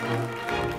うん。